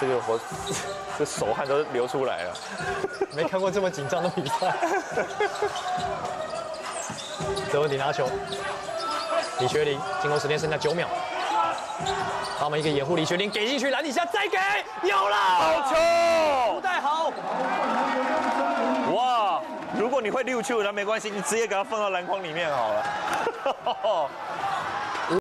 这个我 这手汗都流出来了，没看过这么紧张的比赛。泽文迪拿球，李学林进攻时间剩下九秒，他们一个掩护，李学林给进去，篮底下再给，有了，好球！不太好，哇！如果你会溜球，那没关系，你直接给他放到篮筐里面好了。